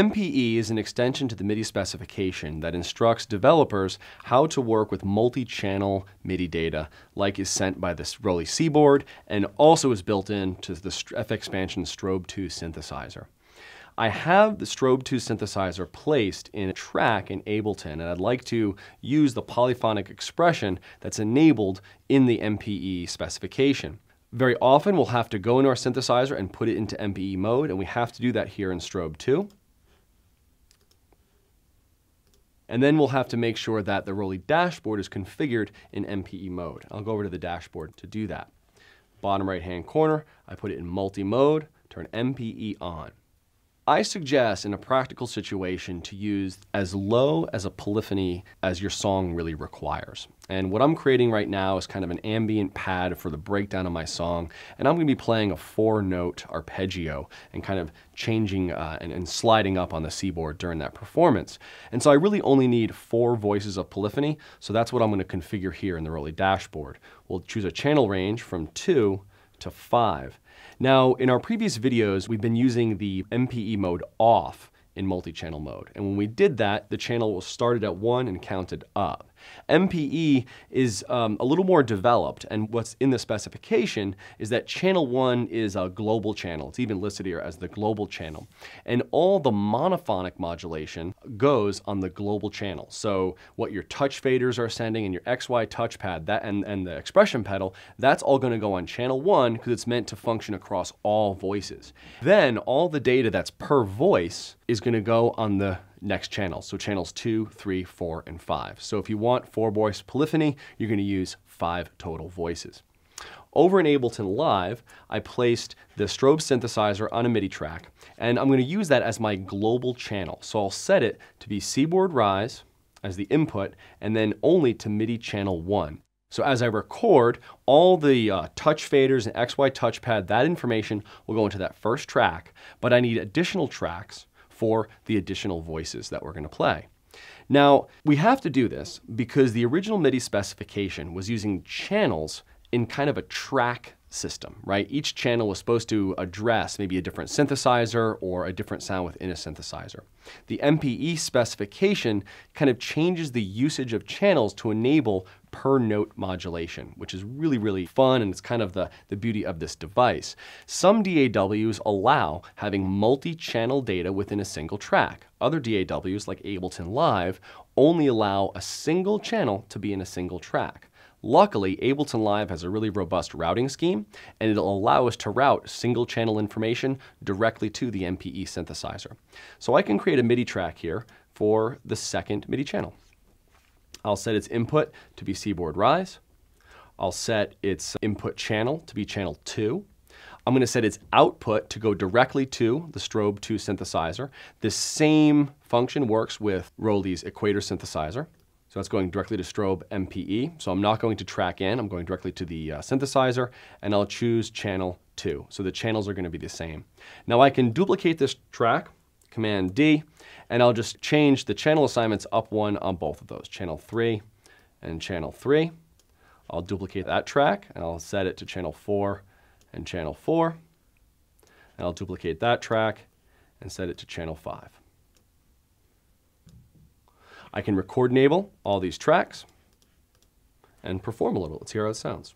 MPE is an extension to the MIDI specification that instructs developers how to work with multi-channel MIDI data like is sent by this ROLI Seaboard and also is built into the FXpansion Strobe 2 synthesizer. I have the Strobe 2 synthesizer placed in a track in Ableton, and I'd like to use the polyphonic expression that's enabled in the MPE specification. Very often we'll have to go into our synthesizer and put it into MPE mode, and we have to do that here in Strobe 2. And then we'll have to make sure that the ROLI dashboard is configured in MPE mode. I'll go over to the dashboard to do that. Bottom right hand corner, I put it in multi-mode, turn MPE on. I suggest in a practical situation to use as low as a polyphony as your song really requires. And what I'm creating right now is kind of an ambient pad for the breakdown of my song. And I'm gonna be playing a four note arpeggio and kind of changing uh, and, and sliding up on the Seaboard during that performance. And so I really only need four voices of polyphony. So that's what I'm gonna configure here in the ROLI dashboard. We'll choose a channel range from two to five. Now, in our previous videos, we've been using the MPE mode off in multi-channel mode. And when we did that, the channel was started at one and counted up. MPE is um, a little more developed, and what's in the specification is that channel one is a global channel. It's even listed here as the global channel. And all the monophonic modulation goes on the global channel. So what your touch faders are sending and your XY touchpad that, and, and the expression pedal, that's all gonna go on channel one because it's meant to function across all voices. Then all the data that's per voice is gonna go on the next channel. So channels two, three, four, and five. So if you want four voice polyphony, you're gonna use five total voices. Over in Ableton Live, I placed the strobe synthesizer on a MIDI track, and I'm gonna use that as my global channel. So I'll set it to be Seaboard rise as the input, and then only to MIDI channel one. So as I record, all the uh, touch faders and XY touchpad, that information will go into that first track, but I need additional tracks for the additional voices that we're going to play. Now, we have to do this because the original MIDI specification was using channels in kind of a track system, right? Each channel was supposed to address maybe a different synthesizer or a different sound within a synthesizer. The MPE specification kind of changes the usage of channels to enable per note modulation, which is really, really fun and it's kind of the, the beauty of this device. Some DAWs allow having multi-channel data within a single track. Other DAWs, like Ableton Live, only allow a single channel to be in a single track. Luckily, Ableton Live has a really robust routing scheme, and it'll allow us to route single channel information directly to the MPE synthesizer. So I can create a MIDI track here for the second MIDI channel. I'll set its input to be Seaboard rise. I'll set its input channel to be channel 2. I'm going to set its output to go directly to the Strobe 2 synthesizer. This same function works with ROLI's Equator synthesizer. So that's going directly to strobe MPE. So I'm not going to track in, I'm going directly to the uh, synthesizer and I'll choose channel two. So the channels are gonna be the same. Now I can duplicate this track, Command D, and I'll just change the channel assignments up one on both of those, channel three and channel three. I'll duplicate that track and I'll set it to channel four and channel four. And I'll duplicate that track and set it to channel five. I can record enable all these tracks and perform a little. Let's hear how it sounds.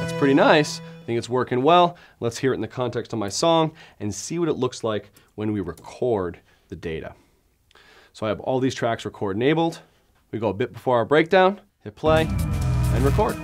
That's pretty nice. I think it's working well. Let's hear it in the context of my song and see what it looks like when we record the data. So I have all these tracks record enabled. We go a bit before our breakdown, hit play, and record.